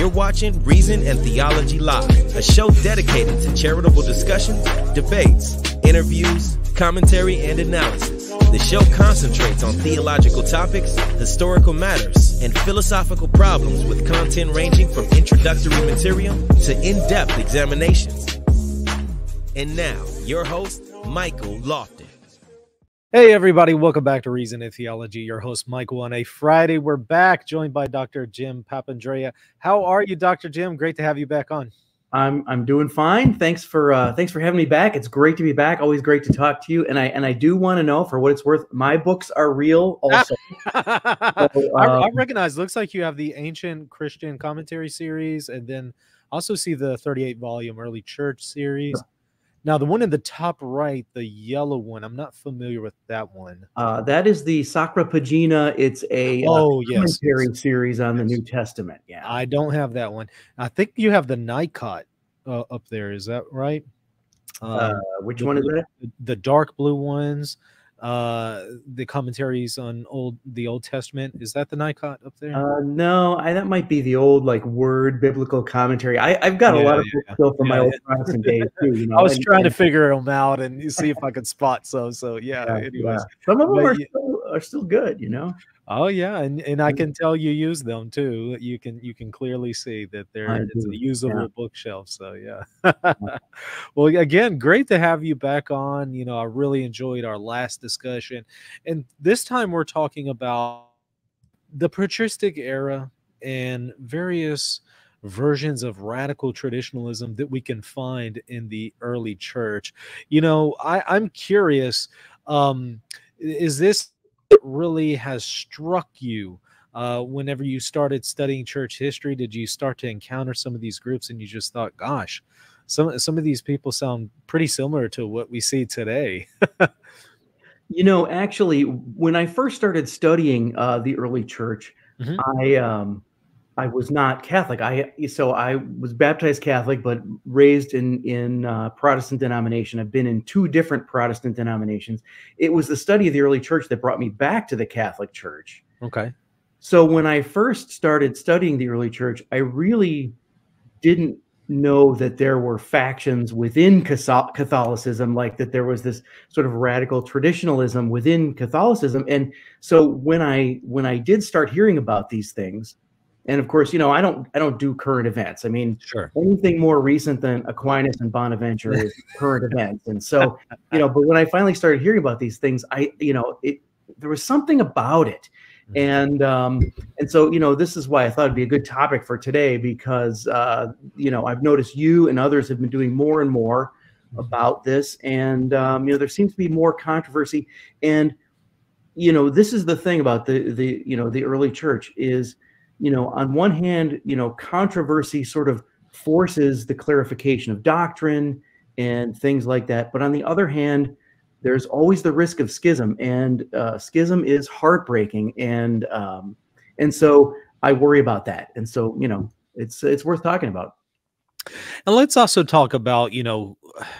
You're watching Reason and Theology Live, a show dedicated to charitable discussions, debates, interviews, commentary, and analysis. The show concentrates on theological topics, historical matters, and philosophical problems with content ranging from introductory material to in depth examinations. And now, your host, Michael Lofton. Hey, everybody, welcome back to Reason and Theology. Your host, Michael, on a Friday. We're back, joined by Dr. Jim Papandrea. How are you, Dr. Jim? Great to have you back on. I'm I'm doing fine. Thanks for uh, thanks for having me back. It's great to be back. Always great to talk to you. And I and I do want to know, for what it's worth, my books are real. Also, so, I, I um, recognize. Looks like you have the Ancient Christian Commentary series, and then also see the 38 volume Early Church series. Now, the one in the top right, the yellow one, I'm not familiar with that one. uh, that is the Sacra Pagina. It's a uh, Oh, yes, commentary yes. series on the New Testament. Yeah. I don't have that one. I think you have the NICOT uh, up there. Is that right? uh, Um, which the one is that? the dark blue ones uh the commentaries on old the old testament is that the NICOT up there Uh, no, I, that might be the old like word biblical commentary. I, I've got a Yeah, lot of yeah, books yeah. still from my old. Protestant days too. You know, i was and- trying to figure them out and see if i could spot some so yeah, anyways. Some of them But are still, are still good. You know. Oh yeah and and i can tell you use them too you can you can clearly see that they're it's a yeah. usable bookshelf so yeah. Well again great to have you back on you know i really enjoyed our last discussion and this time we're talking about the patristic era and various versions of radical traditionalism that we can find in the early church. You know i i'm curious um is this that really has struck you uh, whenever you started studying church history did you start to encounter some of these groups and you just thought gosh some some of these people sound pretty similar to what we see today You know, actually, when I first started studying uh, the early church, Mhm. I um, I was not Catholic. I so I was baptized Catholic, but raised in in uh, Protestant denomination. I've been in two different Protestant denominations. It was the study of the early church that brought me back to the Catholic Church. okay So when I first started studying the early church, I really didn't know that there were factions within Catholicism, like that there was this sort of radical traditionalism within Catholicism. And so when I when I did start hearing about these things, and of course, you know, I don't I don't do current events. I mean, sure anything more recent than Aquinas and Bonaventure is current events. And so, you know, but when I finally started hearing about these things, I, you know, it there was something about it. And um, and so, you know, this is why I thought it'd be a good topic for today because uh, you know, I've noticed you and others have been doing more and more about this. And um, you know, there seems to be more controversy. And you know, this is the thing about the the you know, the early church is, you know, on one hand, you know, controversy sort of forces the clarification of doctrine and things like that. But on the other hand, there's always the risk of schism, and uh, schism is heartbreaking, and um, and so I worry about that. And so you know, it's it's worth talking about. And let's also talk about, you know,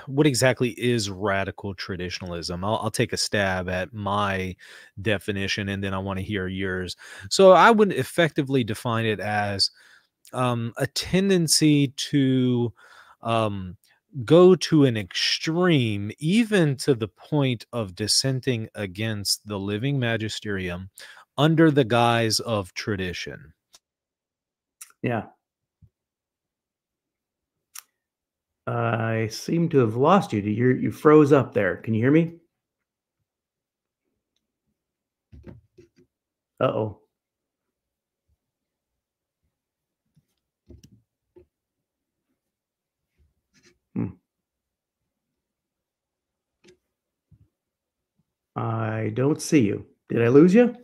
what exactly is radical traditionalism. I'll, I'll take a stab at my definition and then I want to hear yours. So I would effectively define it as um, a tendency to um, go to an extreme, even to the point of dissenting against the living magisterium under the guise of tradition. Yeah. I seem to have lost you. You you froze up there. Can you hear me? Uh oh. Hmm. I don't see you. Did I lose you?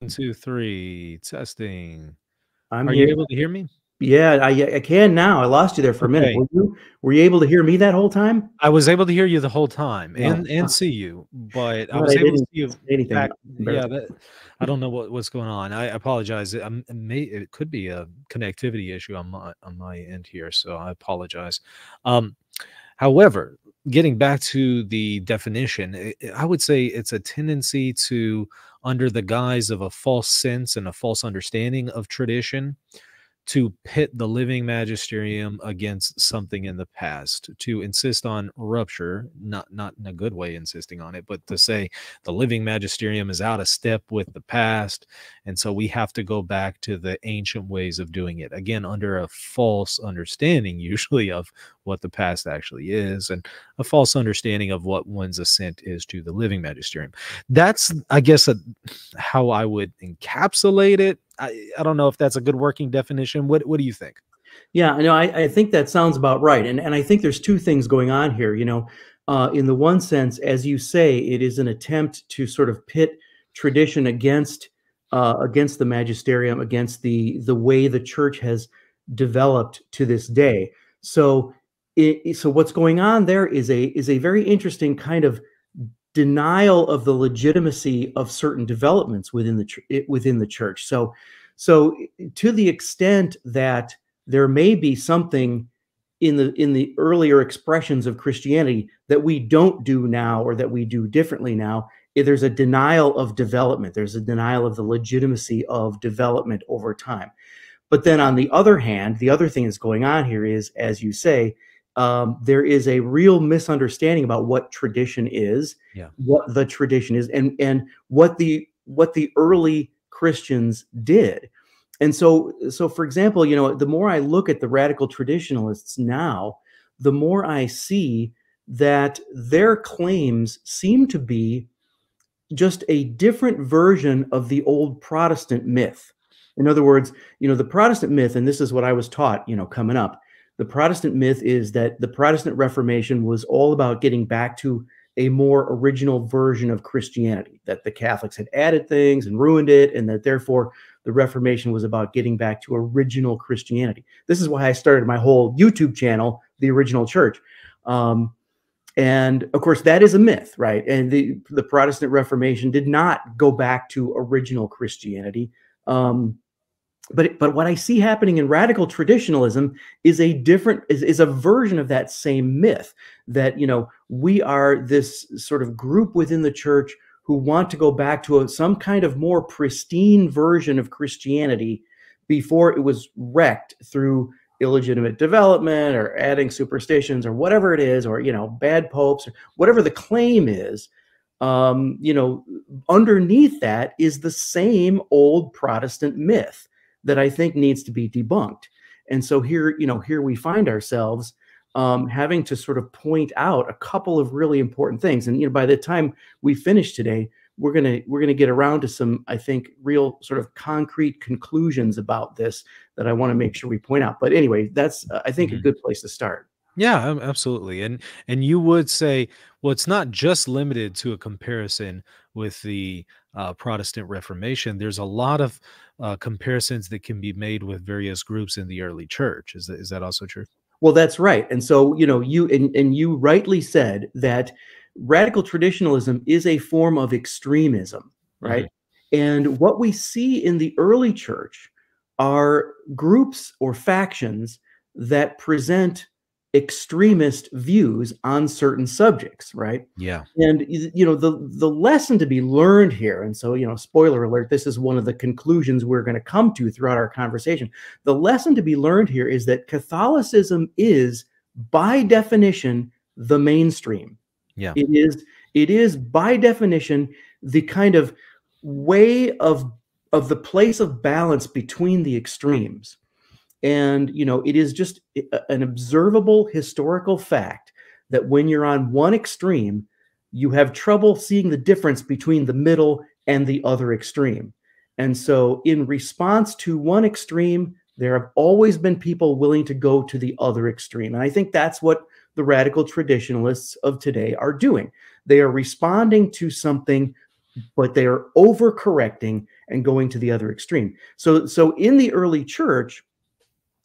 One, two, three, testing. I'm Are here. you able to hear me? Yeah, I, I can now. I lost you there for a minute. Okay. Were you were you able to hear me that whole time? I was able to hear you the whole time Yeah. and and see you, but I was I able to see you anything. back. Yeah, that, I don't know what, what's going on. I apologize. May it could be a connectivity issue on my on my end here, so I apologize. Um, however, getting back to the definition, I would say it's a tendency to, under the guise of a false sense and a false understanding of tradition, to pit the living magisterium against something in the past to insist on rupture not not in a good way insisting on it but to say the living magisterium is out of step with the past and so we have to go back to the ancient ways of doing it again under a false understanding usually of what the past actually is and a false understanding of what one's assent is to the living magisterium that's i guess a, how i would encapsulate it I, I don't know if that's a good working definition. What what do you think? Yeah, no, I, I think that sounds about right. And and I think there's two things going on here. You know, uh, in the one sense, as you say, it is an attempt to sort of pit tradition against uh, against the magisterium, against the the way the church has developed to this day. So, it, so what's going on there is a is a very interesting kind of denial of the legitimacy of certain developments within the within the church. So, so to the extent that there may be something in the in the earlier expressions of Christianity that we don't do now or that we do differently now, there's a denial of development. There's a denial of the legitimacy of development over time. But then on the other hand, the other thing that's going on here is, as you say, um, there is a real misunderstanding about what tradition is, yeah. what the tradition is, and and what the what the early Christians did. And so, so for example, you know, the more I look at the radical traditionalists now, the more I see that their claims seem to be just a different version of the old Protestant myth. In other words, you know, the Protestant myth, and this is what I was taught, you know, coming up, the Protestant myth is that the Protestant Reformation was all about getting back to a more original version of Christianity, that the Catholics had added things and ruined it, and that therefore the Reformation was about getting back to original Christianity. This is why I started my whole YouTube channel, The Original Church. Um, and of course, that is a myth, right? And the, the Protestant Reformation did not go back to original Christianity. Um, but but what I see happening in radical traditionalism is a different is, is a version of that same myth that you know we are this sort of group within the church who want to go back to a, some kind of more pristine version of Christianity before it was wrecked through illegitimate development or adding superstitions or whatever it is or you know bad popes or whatever the claim is um, you know underneath that is the same old protestant myth that I think needs to be debunked. And so here, you know, here we find ourselves um, having to sort of point out a couple of really important things. And you know, by the time we finish today, we're gonna we're gonna get around to some, I think, real sort of concrete conclusions about this that I want to make sure we point out. But anyway, that's uh, I think mm-hmm. a good place to start. Yeah, absolutely. And and you would say, well, it's not just limited to a comparison with the uh, Protestant Reformation. There's a lot of uh, comparisons that can be made with various groups in the early church. Is that is that also true? Well, that's right. And so you know, you and, and you rightly said that radical traditionalism is a form of extremism, right? Mm-hmm. And what we see in the early church are groups or factions that present extremist views on certain subjects right yeah and you know the the lesson to be learned here and so you know spoiler alert this is one of the conclusions we're going to come to throughout our conversation the lesson to be learned here is that catholicism is by definition the mainstream yeah it is it is by definition the kind of way of of the place of balance between the extremes and, you know, it is just an observable historical fact that when you're on one extreme, you have trouble seeing the difference between the middle and the other extreme. And so, in response to one extreme, there have always been people willing to go to the other extreme. And I think that's what the radical traditionalists of today are doing. They are responding to something, but they are overcorrecting and going to the other extreme. So, so in the early church,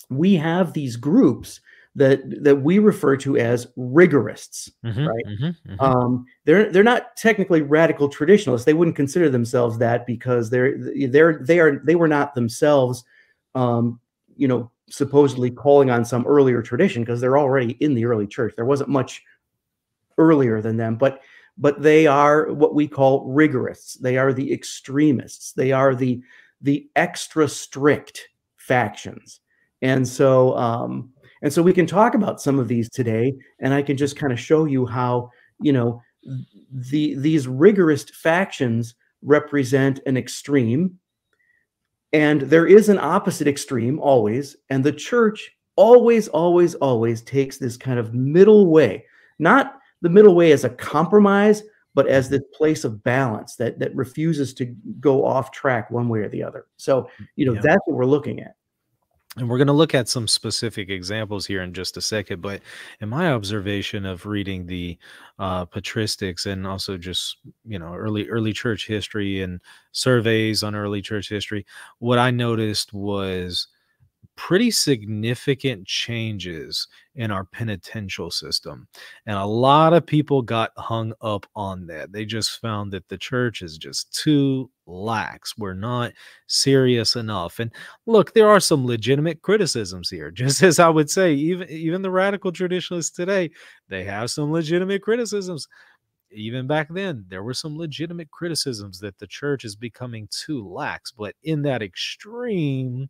we have these groups that that we refer to as rigorists, mm-hmm, right? Mm-hmm, mm-hmm. Um, they're they're not technically radical traditionalists. They wouldn't consider themselves that because they're they're they are they were not themselves, um, you know, supposedly calling on some earlier tradition because they're already in the early church. There wasn't much earlier than them, but but they are what we call rigorists. They are the extremists. They are the the extra strict factions. And so um, and so we can talk about some of these today, and I can just kind of show you how you know the these rigorist factions represent an extreme and there is an opposite extreme always and the church always always always takes this kind of middle way not the middle way as a compromise but as this place of balance that that refuses to go off track one way or the other so you know yeah. that's what we're looking at and we're going to look at some specific examples here in just a second. But in my observation of reading the uh, patristics and also just you know early early church history and surveys on early church history, what I noticed was pretty significant changes in our penitential system. And a lot of people got hung up on that. They just found that the church is just too lax. We're not serious enough. And look, there are some legitimate criticisms here. Just as I would say, even even the radical traditionalists today, they have some legitimate criticisms. Even back then, there were some legitimate criticisms that the church is becoming too lax. But in that extreme,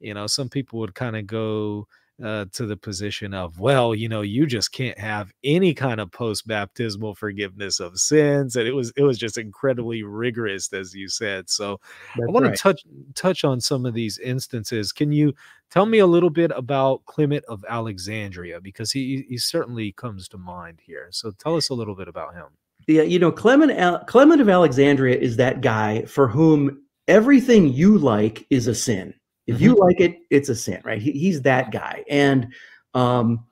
you know, some people would kind of go uh, to the position of, well, you know, you just can't have any kind of post baptismal forgiveness of sins, and it was it was just incredibly rigorous, as you said. So, That's I want right. to touch touch on some of these instances. Can you tell me a little bit about Clement of Alexandria because he he certainly comes to mind here. So, tell us a little bit about him. Yeah, you know, Clement Clement of Alexandria is that guy for whom everything you like is a sin if mm-hmm. you like it, it's a sin, right? He, he's that guy, and um,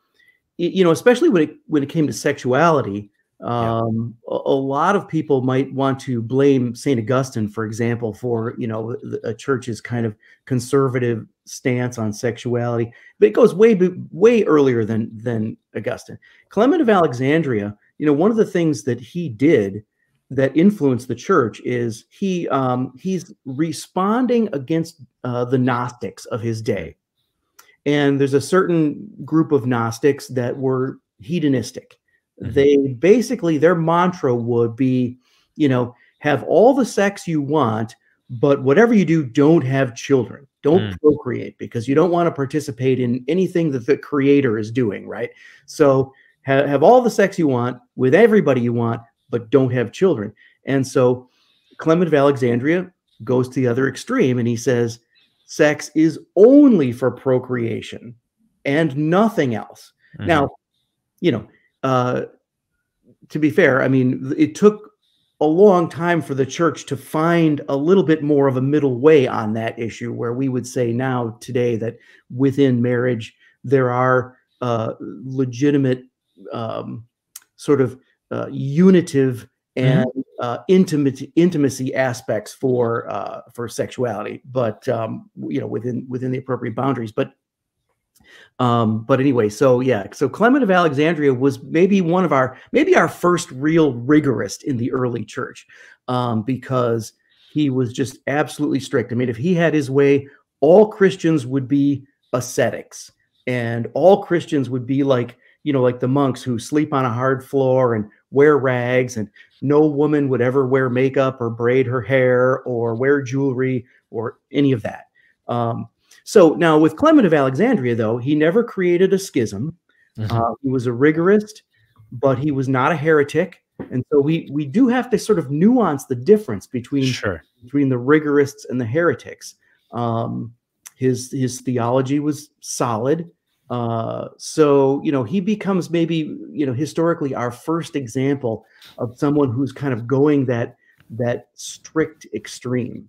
you know, especially when it when it came to sexuality, um, yeah. a, a, lot of people might want to blame Saint Augustine, for example, for you know a church's kind of conservative stance on sexuality, but it goes way way earlier than than Augustine. Clement of Alexandria, you know, one of the things that he did that influenced the church is he um, he's responding against uh, the Gnostics of his day, and there's a certain group of Gnostics that were hedonistic. Mm-hmm. They basically their mantra would be, you know, have all the sex you want, but whatever you do, don't have children. Don't mm. procreate because you don't want to participate in anything that the creator is doing, right? So have, have all the sex you want with everybody you want, but don't have children. And so Clement of Alexandria goes to the other extreme and he says sex is only for procreation and nothing else. Mm-hmm. Now, you know, uh, to be fair, I mean, it took a long time for the church to find a little bit more of a middle way on that issue, where we would say now today that within marriage there are uh, legitimate um, sort of uh, unitive mm-hmm. and mm-hmm. uh, intimate intimacy aspects for uh, for sexuality, but um, you know within within the appropriate boundaries. But um, but anyway, so yeah, so Clement of Alexandria was maybe one of our maybe our first real rigorist in the early church um, because he was just absolutely strict. I mean, if he had his way, all Christians would be ascetics, and all Christians would be like you know like the monks who sleep on a hard floor and wear rags and no woman would ever wear makeup or braid her hair or wear jewelry or any of that. Um, so now with Clement of Alexandria, though, he never created a schism. Mm-hmm. Uh, he was a rigorist, but he was not a heretic. And so we we do have to sort of nuance the difference between sure. between the rigorists and the heretics. Um, his his theology was solid. Uh, so you know he becomes maybe you know historically our first example of someone who's kind of going that that strict extreme.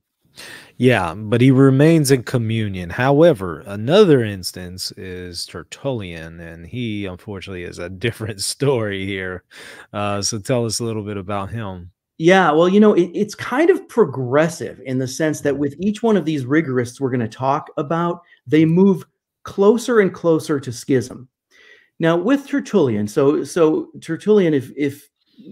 Yeah, but he remains in communion. However, another instance is Tertullian, and he unfortunately is a different story here. Uh, so tell us a little bit about him. Yeah, well, you know, it, it's kind of progressive in the sense that with each one of these rigorists we're going to talk about, they move closer and closer to schism. Now, with Tertullian, so so Tertullian, if if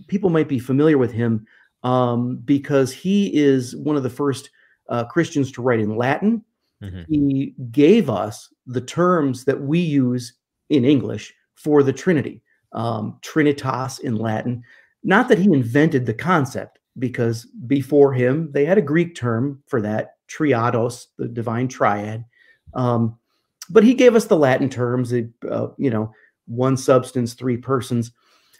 people might be familiar with him, um, because he is one of the first uh, Christians to write in Latin. Mm-hmm. He gave us the terms that we use in English for the Trinity. um, Trinitas in Latin. Not that he invented the concept, because before him they had a Greek term for that, triados, the divine triad. Um, but he gave us the Latin terms, uh, you know, one substance, three persons.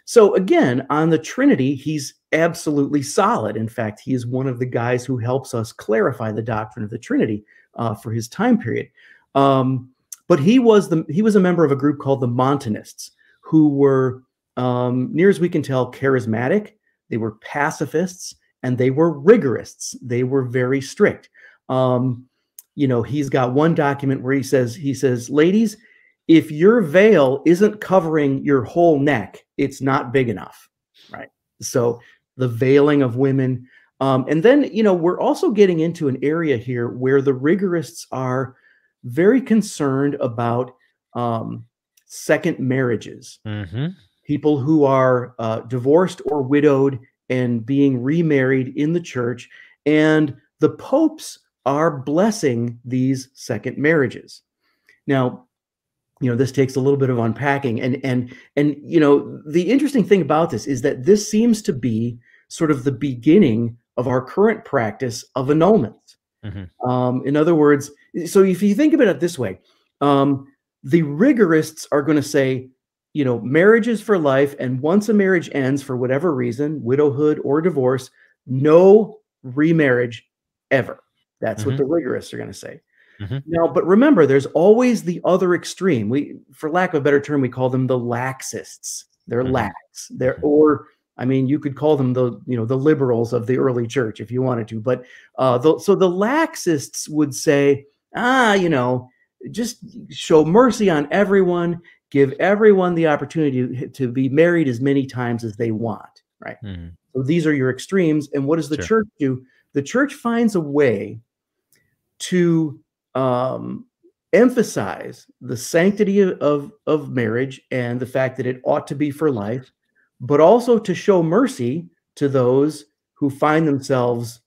So again, on the Trinity, he's absolutely solid. In fact, he is one of the guys who helps us clarify the doctrine of the Trinity uh, for his time period. Um, but he was the he was a member of a group called the Montanists, who were, um, near as we can tell, charismatic. They were pacifists and they were rigorists. They were very strict. Um, you know, he's got one document where he says, he says, ladies, if your veil isn't covering your whole neck, it's not big enough, right? So the veiling of women. Um, and then, you know, we're also getting into an area here where the rigorists are very concerned about um, second marriages. Mm-hmm. People who are uh, divorced or widowed and being remarried in the church. And the popes are blessing these second marriages. Now, you know, this takes a little bit of unpacking. And and and you know, the interesting thing about this is that this seems to be sort of the beginning of our current practice of annulments. Mm-hmm. Um, in other words, so if you think about it this way, um, the rigorists are going to say, you know, marriage is for life, and once a marriage ends for whatever reason, widowhood or divorce, no remarriage ever. That's mm-hmm. what the rigorists are going to say. Mm-hmm. Now, but remember, there's always the other extreme. We, for lack of a better term, we call them the laxists. They're mm-hmm. lax. They're mm-hmm. or I mean, you could call them the you know the liberals of the early church if you wanted to. But uh, the, so the laxists would say, ah, you know, just show mercy on everyone, give everyone the opportunity to be married as many times as they want. Right. Mm-hmm. So these are your extremes. And what does the sure. church do? The church finds a way to um, emphasize the sanctity of, of marriage and the fact that it ought to be for life, but also to show mercy to those who find themselves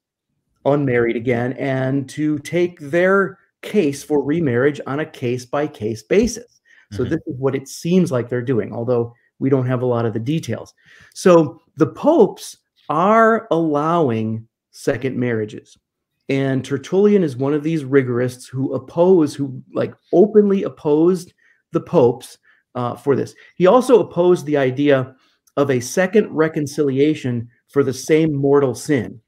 unmarried again and to take their case for remarriage on a case by case basis. So, mm-hmm. this is what it seems like they're doing, although we don't have a lot of the details. So, the popes are allowing second marriages. And Tertullian is one of these rigorists who oppose, who like openly opposed the popes uh, for this. He also opposed the idea of a second reconciliation for the same mortal sin.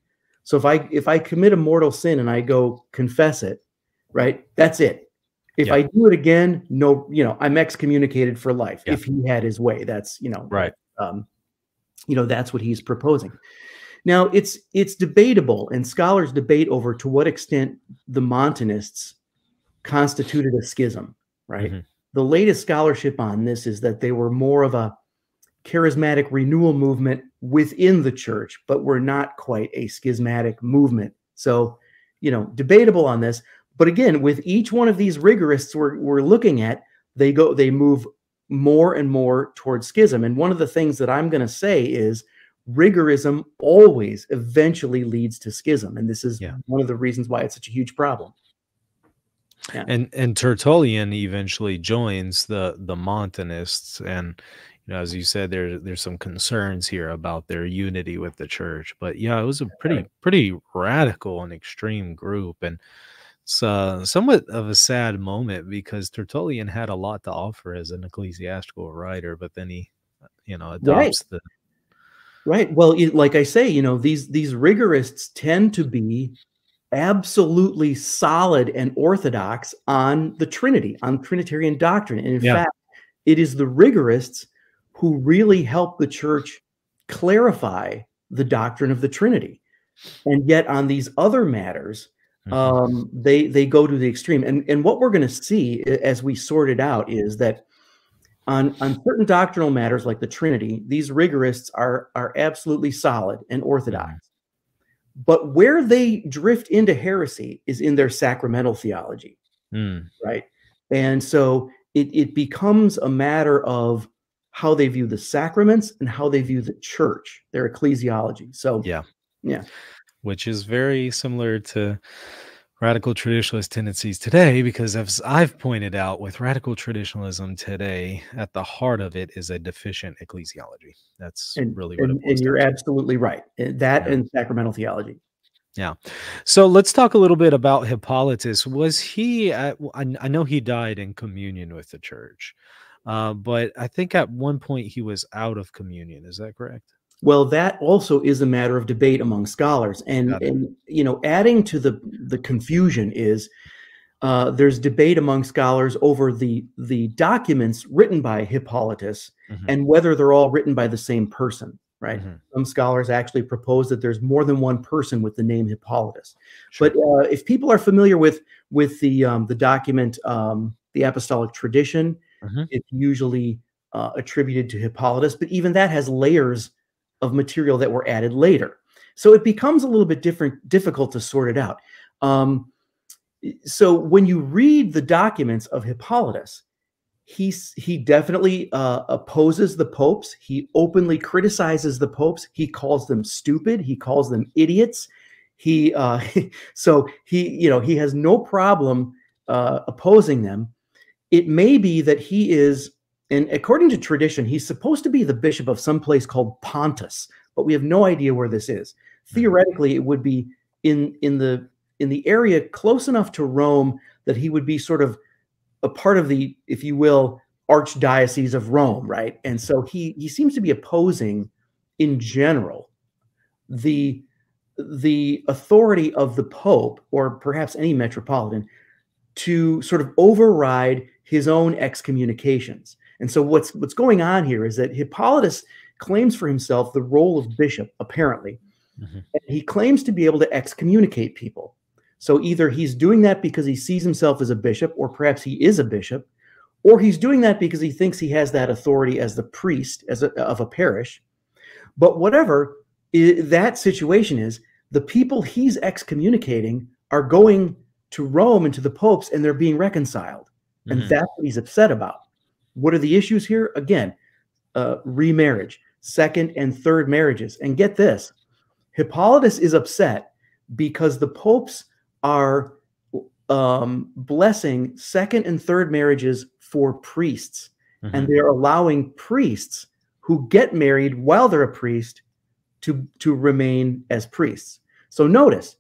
So if I if I commit a mortal sin and I go confess it, right? That's it. If yeah. I do it again, no, you know, I'm excommunicated for life. Yeah. If he had his way, that's you know, right. Um, you know, that's what he's proposing. Now, it's it's debatable, and scholars debate over to what extent the Montanists constituted a schism. Right. Mm-hmm. The latest scholarship on this is that they were more of a charismatic renewal movement within the church, but were not quite a schismatic movement. So, you know, debatable on this. But again, with each one of these rigorists we're, we're looking at, they go, they move more and more towards schism. And one of the things that I'm going to say is rigorism always eventually leads to schism and this is yeah. one of the reasons why it's such a huge problem yeah. and and tertullian eventually joins the the montanists and you know as you said there there's some concerns here about their unity with the church but yeah it was a pretty pretty radical and extreme group and it's uh, somewhat of a sad moment because tertullian had a lot to offer as an ecclesiastical writer but then he you know adopts right. the Right. Well, like I say, you know, these these rigorists tend to be absolutely solid and orthodox on the Trinity, on Trinitarian doctrine. And in yeah. fact, it is the rigorists who really help the church clarify the doctrine of the Trinity. And yet, on these other matters, mm-hmm. um, they they go to the extreme. And and what we're going to see as we sort it out is that on, on certain doctrinal matters like the Trinity, these rigorists are, are absolutely solid and orthodox. But where they drift into heresy is in their sacramental theology, mm. right? And so it, it becomes a matter of how they view the sacraments and how they view the church, their ecclesiology. So, yeah, yeah, which is very similar to radical traditionalist tendencies today because as I've pointed out with radical traditionalism today at the heart of it is a deficient ecclesiology. That's and, really what and. And you're absolutely right. Eh, that Yeah. and sacramental theology. Yeah. So let's talk a little bit about Hippolytus. Was he, at, I, I know he died in communion with the church, uh, but I think at one point he was out of communion. Is that correct? Well, that also is a matter of debate among scholars, and and you know, adding to the the confusion is uh, there's debate among scholars over the the documents written by Hippolytus Mhm. and whether they're all written by the same person. Right. Mhm. Some scholars actually propose that there's more than one person with the name Hippolytus. Sure. But uh, if people are familiar with with the um, the document, um, the apostolic tradition, Mhm. it's usually uh, attributed to Hippolytus. But even that has layers of material that were added later, so it becomes a little bit different, difficult to sort it out. Um, so when you read the documents of Hippolytus, he's he definitely uh, opposes the popes. He openly criticizes the popes. He calls them stupid. He calls them idiots. He uh, so he you know he has no problem uh, opposing them. It may be that he is, and according to tradition, he's supposed to be the bishop of some place called Pontus, but we have no idea where this is. Hmm. Theoretically, it would be in in the in the area close enough to Rome that he would be sort of a part of the, if you will, archdiocese of Rome, right? And so he he seems to be opposing, in general, the the authority of the Pope or perhaps any metropolitan to sort of override his own excommunications. And so what's what's going on here is that Hippolytus claims for himself the role of bishop, apparently, Mhm. and he claims to be able to excommunicate people. So either he's doing that because he sees himself as a bishop, or perhaps he is a bishop, or he's doing that because he thinks he has that authority as the priest as a, of a parish. But whatever i- that situation is, the people he's excommunicating are going to Rome and to the popes, and they're being reconciled, and Mhm. that's what he's upset about. What are the issues here? Again, uh, remarriage, second and third marriages, and get this: Hippolytus is upset because the popes are um, blessing second and third marriages for priests, and Mhm. they're allowing priests who get married while they're a priest to to remain as priests. So notice,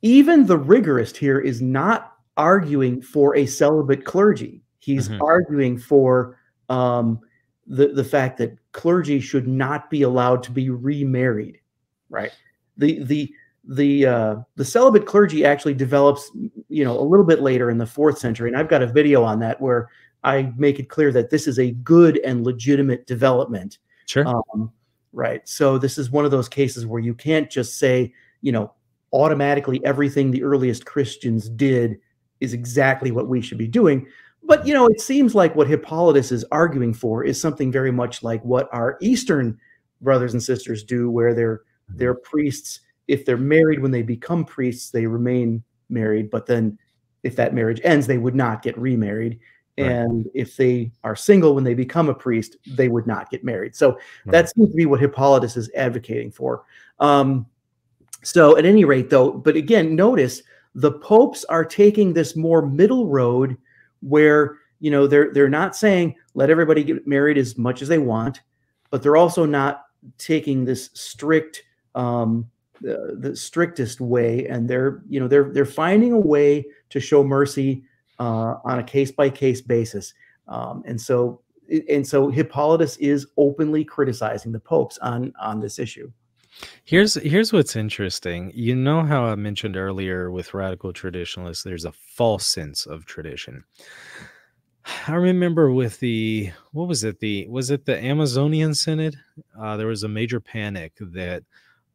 even the rigorist here is not arguing for a celibate clergy. He's Mhm. arguing for um, the the fact that clergy should not be allowed to be remarried. Right. The the the uh, the celibate clergy actually develops, you know, a little bit later in the fourth century, and I've got a video on that where I make it clear that this is a good and legitimate development. Sure. Um, right. So this is one of those cases where you can't just say, you know, automatically everything the earliest Christians did is exactly what we should be doing. But you know, it seems like what Hippolytus is arguing for is something very much like what our Eastern brothers and sisters do, where they're they're priests. If they're married when they become priests, they remain married. But then, if that marriage ends, they would not get remarried. Right. And if they are single when they become a priest, they would not get married. So Right. that seems to be what Hippolytus is advocating for. Um, so, at any rate, though, but again, notice the popes are taking this more middle road where you know they're they're not saying let everybody get married as much as they want, but they're also not taking this strict um, the, the strictest way, and they're you know they're they're finding a way to show mercy uh, on a case by case basis, um, and so and so Hippolytus is openly criticizing the popes on on this issue. Here's here's what's interesting. You know how I mentioned earlier with radical traditionalists, there's a false sense of tradition. I remember with the what was it the was it the Amazonian Synod? Uh, there was a major panic that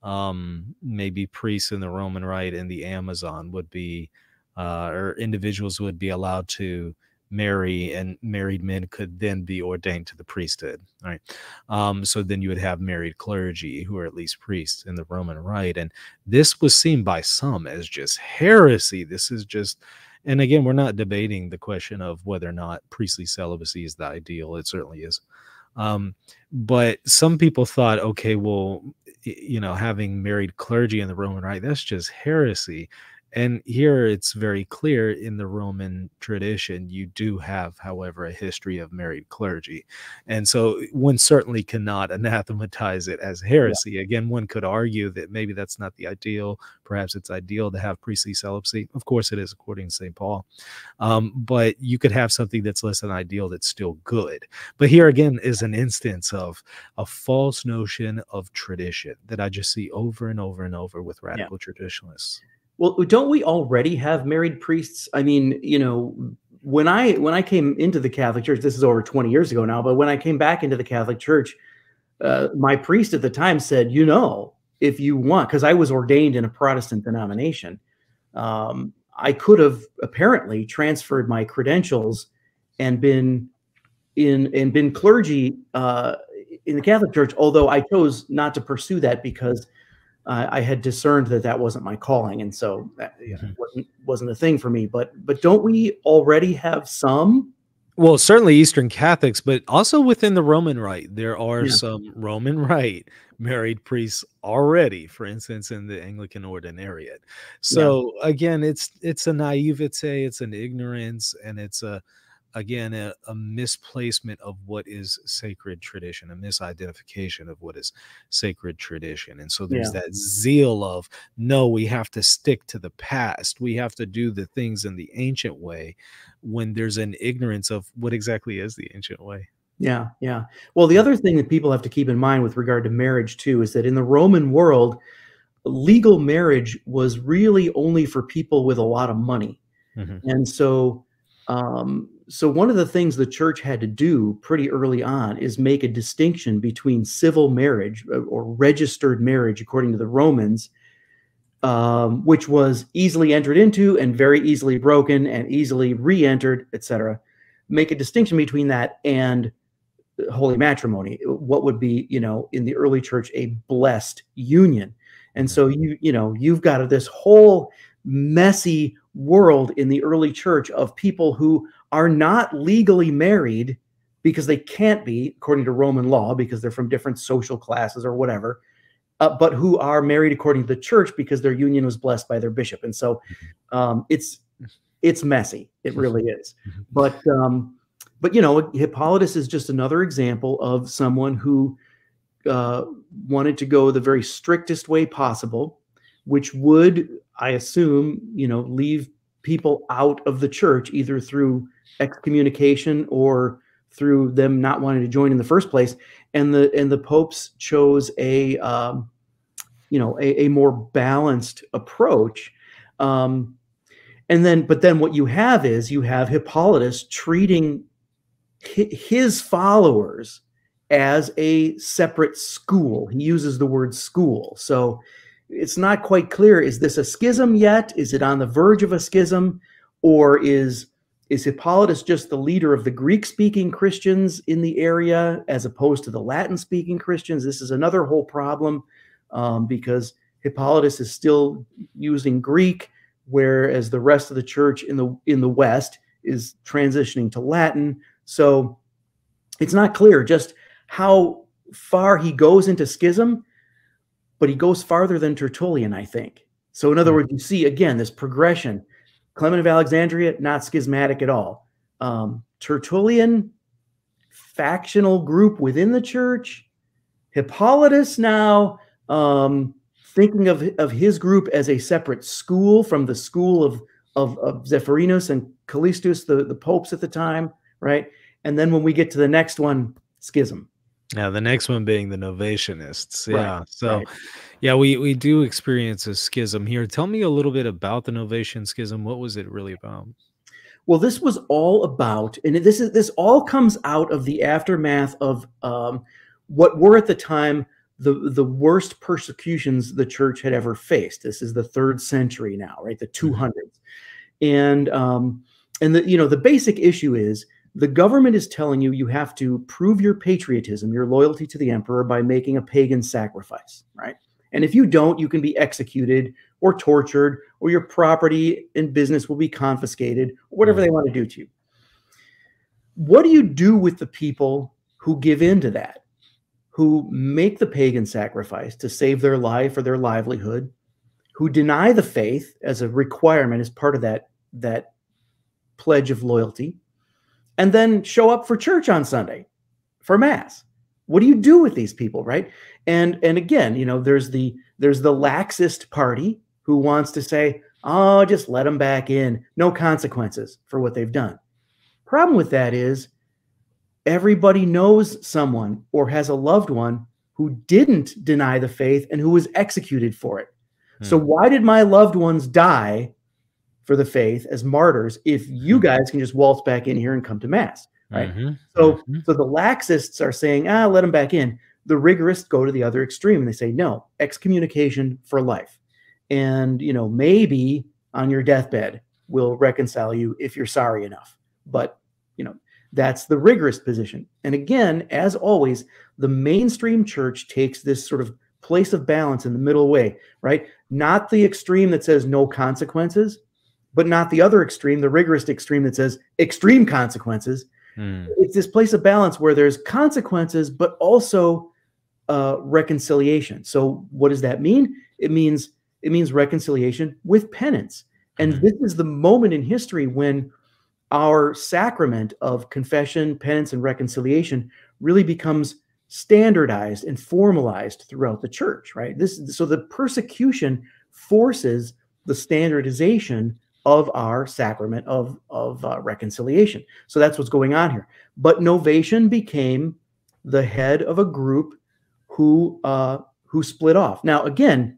um, maybe priests in the Roman Rite in the Amazon would be uh, or individuals would be allowed to marry and married men could then be ordained to the priesthood right? Um, so then you would have married clergy who are at least priests in the roman rite and this was seen by some as just heresy. This is just and again we're not debating the question of whether or not priestly celibacy is the ideal. It certainly is. Um, but some people thought okay well you know having married clergy in the roman rite that's just heresy And here it's very clear in the Roman tradition, you do have, however, a history of married clergy. And so one certainly cannot anathematize it as heresy. Yeah. Again, one could argue that maybe that's not the ideal. Perhaps it's ideal to have priestly celibacy. Of course, it is according to St. Paul. Um, but you could have something that's less than ideal that's still good. But here again is an instance of a false notion of tradition that I just see over and over and over with radical yeah. traditionalists. Well, don't we already have married priests? I mean, you know, when I when I came into the Catholic Church, this is over 20 years ago now, but when I came back into the Catholic Church, uh, my priest at the time said, you know, if you want, because I was ordained in a Protestant denomination, um, I could have apparently transferred my credentials and been in and been clergy uh, in the Catholic Church. Although I chose not to pursue that because uh, I had discerned that that wasn't my calling, and so that you know, mm-hmm. wasn't wasn't a thing for me. But but don't we already have some? Well, certainly Eastern Catholics, but also within the Roman Rite, there are yeah. some Roman Rite married priests already. For instance, in the Anglican Ordinariate. So yeah. again, it's it's a naivete, it's an ignorance, and it's a again a, a, misplacement of what is sacred tradition a misidentification of what is sacred tradition. And so there's yeah. that zeal of no we have to stick to the past. We have to do the things in the ancient way when there's an ignorance of what exactly is the ancient way. Yeah yeah. Well the other thing that people have to keep in mind with regard to marriage too is that in the roman world legal marriage was really only for people with a lot of money. Mm-hmm. and so um, so one of the things the church had to do pretty early on is make a distinction between civil marriage uh, or registered marriage according to the romans um, which was easily entered into and very easily broken and easily re-entered etc make a distinction between that and holy matrimony what would be you know in the early church a blessed union. And so you you know you've got this whole messy world in the early church of people who are not legally married because they can't be according to Roman law because they're from different social classes or whatever, uh, but who are married according to the church because their union was blessed by their bishop. And so mm-hmm. um, it's it's messy. It really is. Mm-hmm. But um, but you know, Hippolytus is just another example of someone who uh, wanted to go the very strictest way possible, which would, I assume, you know, leave people out of the church either through excommunication or through them not wanting to join in the first place. And the and the popes chose a um, you know a, a, more balanced approach. Um, and then, but then what you have is you have Hippolytus treating his followers as a separate school. He uses the word school. So it's not quite clear. Is this a schism yet? Is it on the verge of a schism? Or is is Hippolytus just the leader of the Greek speaking Christians in the area as opposed to the Latin speaking Christians? This is another whole problem um, because Hippolytus is still using Greek, whereas the rest of the church in the in the West is transitioning to Latin. So it's not clear just how far he goes into schism, but he goes farther than Tertullian, I think. So in other hmm. words, you see again this progression Clement of Alexandria, not schismatic at all. Um, Tertullian, factional group within the church. Hippolytus now um, thinking of, of his group as a separate school from the school of, of, of Zephyrinus and Callistus, the, the popes at the time, right? And then when we get to the next one, schism. Yeah, the next one being the Novatianists. Yeah. Right, so, right. yeah, we we do experience a schism here. Tell me a little bit about the Novatian schism. What was it really about? Well, this was all about, and this is this all comes out of the aftermath of um, what were at the time the the worst persecutions the church had ever faced. This is the third century now, right? The 200s, mm-hmm. and um, and the you know the basic issue is the government is telling you you have to prove your patriotism, your loyalty to the emperor by making a pagan sacrifice, right? And if you don't, you can be executed or tortured, or your property and business will be confiscated, or whatever they want to do to you. What do you do with the people who give in to that, who make the pagan sacrifice to save their life or their livelihood, who deny the faith as a requirement as part of that that pledge of loyalty and then show up for church on Sunday for mass. What do you do with these people, right? And and again, you know, there's the there's the laxist party who wants to say, "Oh, just let them back in. No consequences for what they've done." Problem with that is everybody knows someone or has a loved one who didn't deny the faith and who was executed for it. Hmm. So why did my loved ones die for the faith as martyrs if you hmm. guys can just waltz back in here and come to mass? Right. Mm-hmm. So mm-hmm. so the laxists are saying, ah, let them back in. The rigorists go to the other extreme and they say, no, excommunication for life. And you know, maybe on your deathbed we'll reconcile you if you're sorry enough. But you know, that's the rigorous position. And again, as always, the mainstream church takes this sort of place of balance in the middle way, right? Not the extreme that says no consequences, but not the other extreme, the rigorous extreme that says extreme consequences. Mm. It's this place of balance where there's consequences, but also uh, reconciliation. So, what does that mean? It means it means reconciliation with penance. And mm. this is the moment in history when our sacrament of confession, penance, and reconciliation really becomes standardized and formalized throughout the church, right? This so the persecution forces the standardization of our sacrament of of uh, reconciliation. So that's what's going on here. But Novatian became the head of a group who uh, who split off. Now again,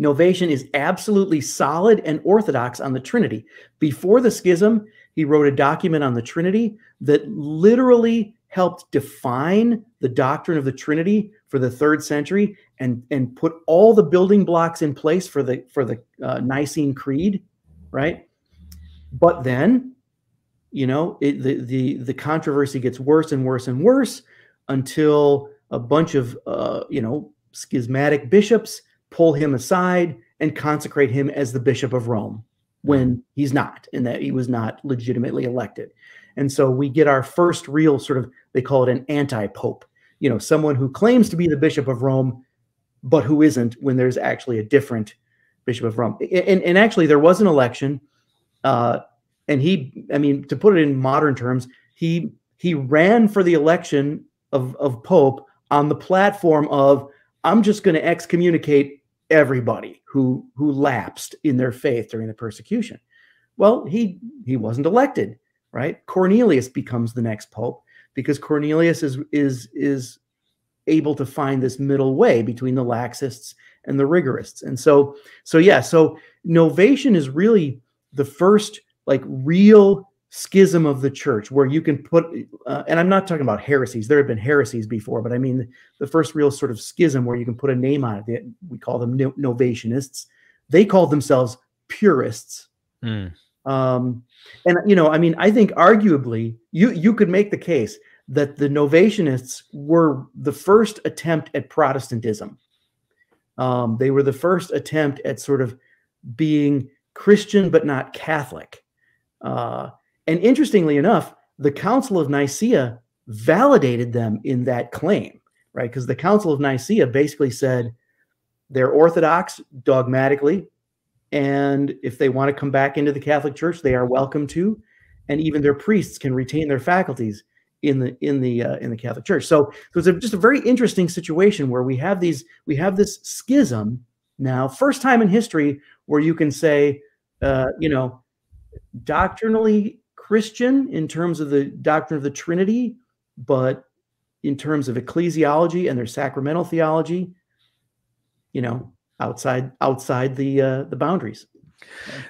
Novatian is absolutely solid and orthodox on the Trinity. Before the schism, he wrote a document on the Trinity that literally helped define the doctrine of the Trinity for the third century and, and put all the building blocks in place for the for the uh, Nicene Creed, right? But then, you know, it, the the the controversy gets worse and worse and worse until a bunch of uh, you know schismatic bishops pull him aside and consecrate him as the bishop of Rome when he's not, and that he was not legitimately elected. And so we get our first real sort of, they call it an anti pope, you know, someone who claims to be the bishop of Rome, but who isn't when there's actually a different bishop of Rome. And, and actually, there was an election. Uh, and he, I mean, to put it in modern terms, he he ran for the election of, of Pope on the platform of I'm just going to excommunicate everybody who who lapsed in their faith during the persecution. Well, he he wasn't elected, right? Cornelius becomes the next pope because Cornelius is is is able to find this middle way between the laxists and the rigorists. And so so yeah, so novatian is really the first like real schism of the church where you can put uh, and i'm not talking about heresies there have been heresies before but i mean the first real sort of schism where you can put a name on it we call them Novatianists. they called themselves purists mm. um, and you know i mean i think arguably you you could make the case that the novatianists were the first attempt at protestantism um, they were the first attempt at sort of being christian but not catholic uh, and interestingly enough, the Council of Nicaea validated them in that claim, right? Because the Council of Nicaea basically said they're Orthodox dogmatically, and if they want to come back into the Catholic Church, they are welcome to, and even their priests can retain their faculties in the in the uh, in the Catholic Church. So, so it's a, just a very interesting situation where we have these we have this schism now, first time in history where you can say, uh, you know, doctrinally Christian in terms of the doctrine of the Trinity, but in terms of ecclesiology and their sacramental theology, you know, outside outside the uh, the boundaries.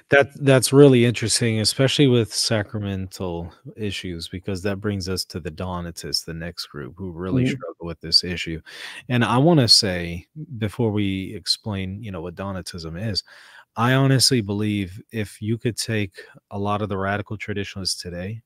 That that's really interesting, especially with sacramental issues, because that brings us to the Donatists, the next group who really mm-hmm. struggle with this issue. And I want to say before we explain, you know, what Donatism is, I honestly believe if you could take a lot of the radical traditionalists today,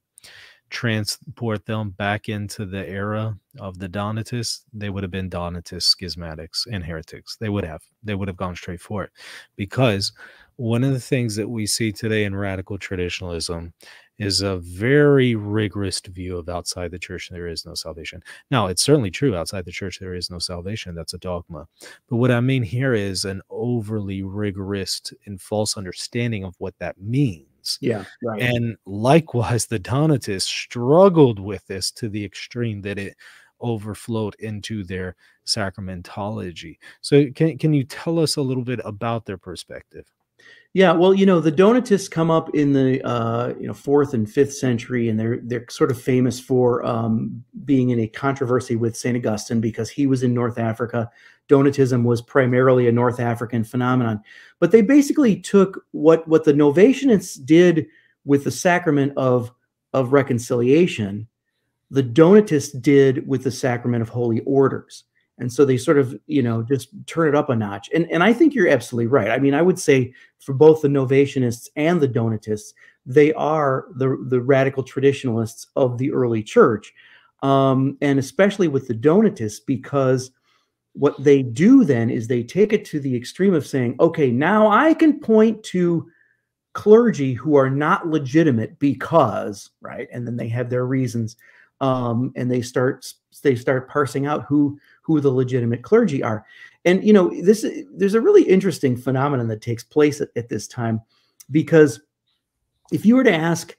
transport them back into the era of the Donatists, they would have been Donatist schismatics and heretics. They would have. They would have gone straight for it. Because one of the things that we see today in radical traditionalism is a very rigorous view of outside the church there is no salvation. Now, it's certainly true outside the church there is no salvation. That's a dogma. But what I mean here is an overly rigorous and false understanding of what that means. Yeah. Right. And likewise, the Donatists struggled with this to the extreme that it overflowed into their sacramentology. So, can, can you tell us a little bit about their perspective? Yeah, well, you know, the Donatists come up in the uh, you know fourth and fifth century, and they're they're sort of famous for um, being in a controversy with Saint Augustine because he was in North Africa. Donatism was primarily a North African phenomenon, but they basically took what what the Novatianists did with the sacrament of of reconciliation, the Donatists did with the sacrament of holy orders and so they sort of you know just turn it up a notch. And and i think you're absolutely right. I mean i would say for both the novatianists and the donatists they are the the radical traditionalists of the early church. Um, and especially with the donatists because what they do then is they take it to the extreme of saying okay now i can point to clergy who are not legitimate because right? And then they have their reasons um, and they start they start parsing out who who the legitimate clergy are. And you know, this is there's a really interesting phenomenon that takes place at, at this time because if you were to ask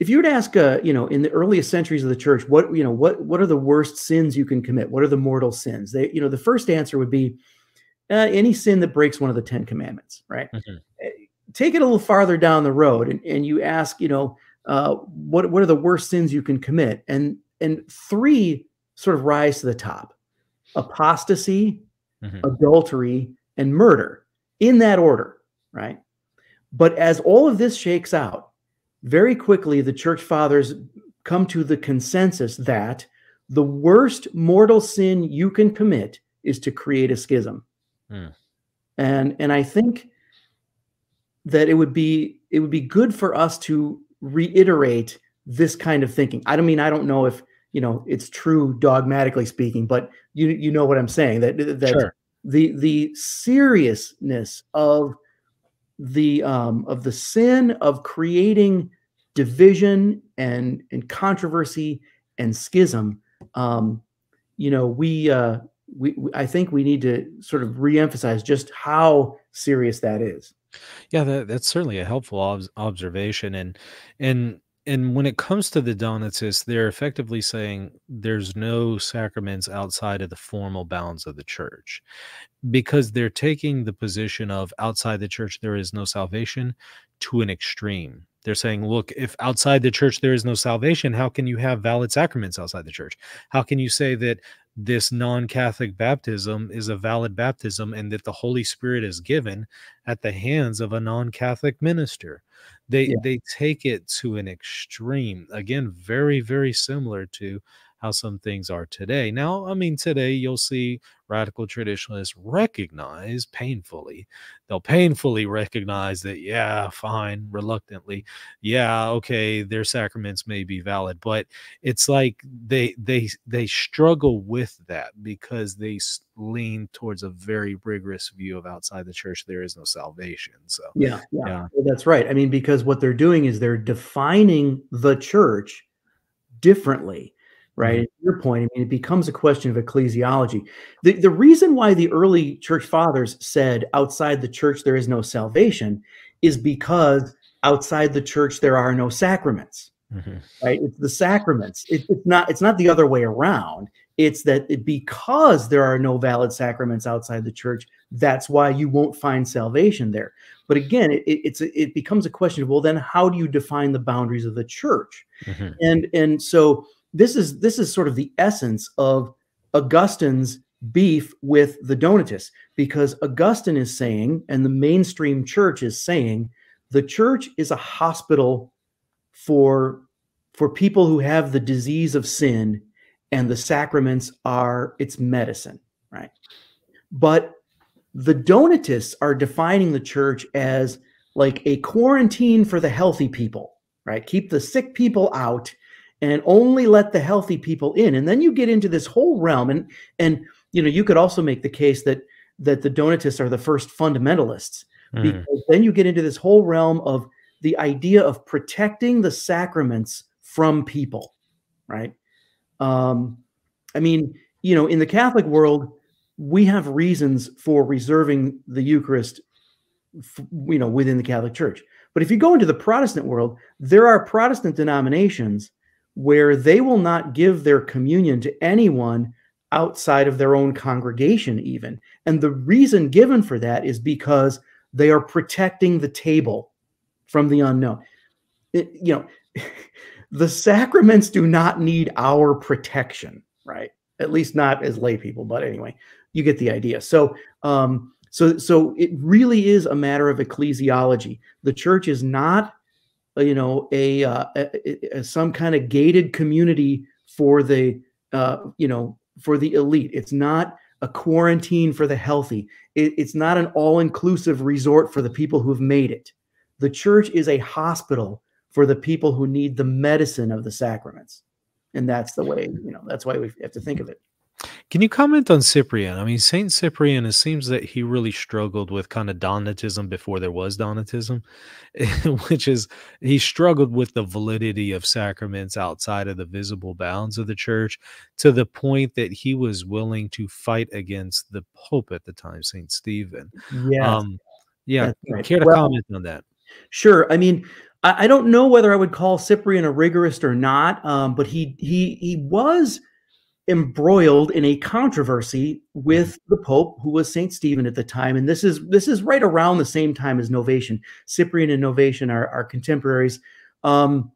if you were to ask uh, you know in the earliest centuries of the church what you know what what are the worst sins you can commit? What are the mortal sins? They you know the first answer would be uh, any sin that breaks one of the 10 commandments right? Mm-hmm. take it a little farther down the road and, and you ask you know uh, what what are the worst sins you can commit? And and three sort of rise to the top apostasy, mm-hmm. adultery, and murder in that order, right? But as all of this shakes out, very quickly the church fathers come to the consensus that the worst mortal sin you can commit is to create a schism. Mm. And and I think that it would be it would be good for us to reiterate this kind of thinking. I don't mean I don't know if you know it's true dogmatically speaking but you you know what i'm saying that that sure. the the seriousness of the um of the sin of creating division and and controversy and schism um you know we uh we, we i think we need to sort of reemphasize just how serious that is yeah that, that's certainly a helpful ob- observation and and and when it comes to the Donatists, they're effectively saying there's no sacraments outside of the formal bounds of the church because they're taking the position of outside the church there is no salvation to an extreme. They're saying, look, if outside the church there is no salvation, how can you have valid sacraments outside the church? How can you say that this non Catholic baptism is a valid baptism and that the Holy Spirit is given at the hands of a non Catholic minister? They yeah. they take it to an extreme. Again, very very similar to how some things are today. Now, I mean, today you'll see radical traditionalists recognize painfully, they'll painfully recognize that, yeah, fine, reluctantly, yeah, okay, their sacraments may be valid, but it's like they they they struggle with that because they lean towards a very rigorous view of outside the church there is no salvation. So yeah, yeah, yeah. Well, that's right. I mean, because what they're doing is they're defining the church differently right? Mm-hmm. Your point, I mean, it becomes a question of ecclesiology. The, the reason why the early church fathers said outside the church there is no salvation is because outside the church there are no sacraments. Mm-hmm. Right? It's the sacraments. It, it's not. It's not the other way around. It's that it, because there are no valid sacraments outside the church, that's why you won't find salvation there. But again, it, it's it becomes a question of well, then how do you define the boundaries of the church? Mm-hmm. And and so this is this is sort of the essence of Augustine's beef with the Donatists because Augustine is saying, and the mainstream church is saying, the church is a hospital for for people who have the disease of sin, and the sacraments are its medicine, right? But the Donatists are defining the church as like a quarantine for the healthy people, right? Keep the sick people out and only let the healthy people in and then you get into this whole realm and and you know you could also make the case that that the donatists are the first fundamentalists mm. because then you get into this whole realm of the idea of protecting the sacraments from people, right? Um, I mean, you know, in the Catholic world, we have reasons for reserving the Eucharist, you know, within the Catholic Church. But if you go into the Protestant world, there are Protestant denominations where they will not give their communion to anyone outside of their own congregation, even. And the reason given for that is because they are protecting the table from the unknown. It, you know, the sacraments do not need our protection, right? At least not as lay people, but anyway, you get the idea. So, um, so, so it really is a matter of ecclesiology. The church is not, you know, a, uh, a, a some kind of gated community for the, uh, you know, for the elite. It's not a quarantine for the healthy. It, it's not an all-inclusive resort for the people who've made it. The church is a hospital for the people who need the medicine of the sacraments, and that's the way you know. That's why we have to think of it. Can you comment on Cyprian? I mean, Saint Cyprian, it seems that he really struggled with kind of Donatism before there was Donatism, which is he struggled with the validity of sacraments outside of the visible bounds of the church to the point that he was willing to fight against the Pope at the time, Saint Stephen. Yeah. Um, yeah. Right. Care to well, comment on that? Sure. I mean, I, I, don't know whether I would call Cyprian a rigorist or not, um, but he he he was embroiled in a controversy with the pope who was saint stephen at the time and this is this is right around the same time as novatian. Cyprian and novatian are, are contemporaries. Um,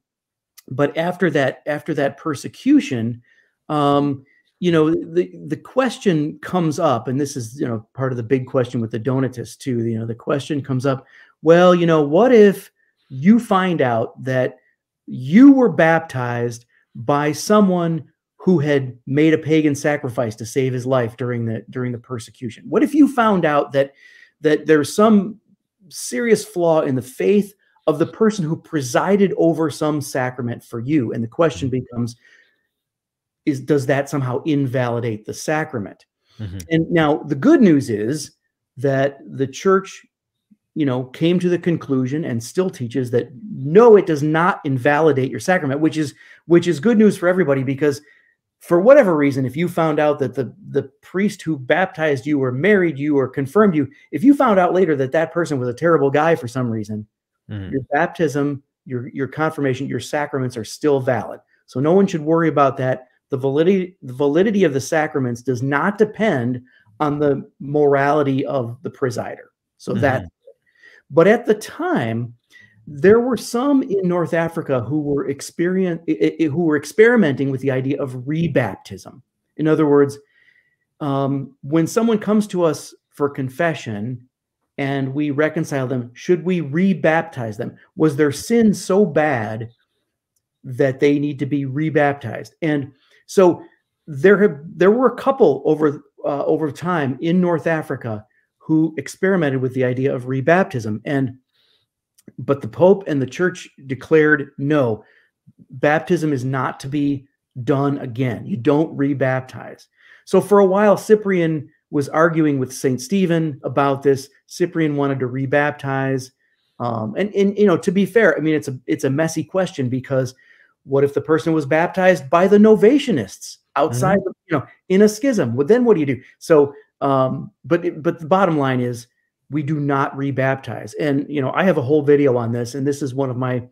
but after that after that persecution um, you know the the question comes up and this is you know part of the big question with the donatists too you know the question comes up well you know what if you find out that you were baptized by someone who had made a pagan sacrifice to save his life during the during the persecution? What if you found out that that there's some serious flaw in the faith of the person who presided over some sacrament for you? And the question becomes is does that somehow invalidate the sacrament? Mm-hmm. and now the good news is that the church you know came to the conclusion and still teaches that no it does not invalidate your sacrament which is which is good news for everybody because for whatever reason, if you found out that the, the priest who baptized you or married you or confirmed you, if you found out later that that person was a terrible guy for some reason, mm-hmm. your baptism, your, your confirmation, your sacraments are still valid. So no one should worry about that. The validity, the validity of the sacraments does not depend on the morality of the presider. So mm-hmm. that, but at the time, there were some in North Africa who were experience who were experimenting with the idea of rebaptism. In other words, um, when someone comes to us for confession and we reconcile them, should we rebaptize them? Was their sin so bad that they need to be rebaptized? And so there have there were a couple over uh, over time in North Africa who experimented with the idea of rebaptism and but the Pope and the church declared no, baptism is not to be done again. You don't rebaptize. So for a while, Cyprian was arguing with St. Stephen about this. Cyprian wanted to rebaptize. Um, and, and you know, to be fair, I mean, it's a it's a messy question because what if the person was baptized by the novatianists outside, mm-hmm. you know, in a schism? Well, then what do you do? So, um, but but the bottom line is we do not rebaptize. And you know, I have a whole video on this, and this is one of my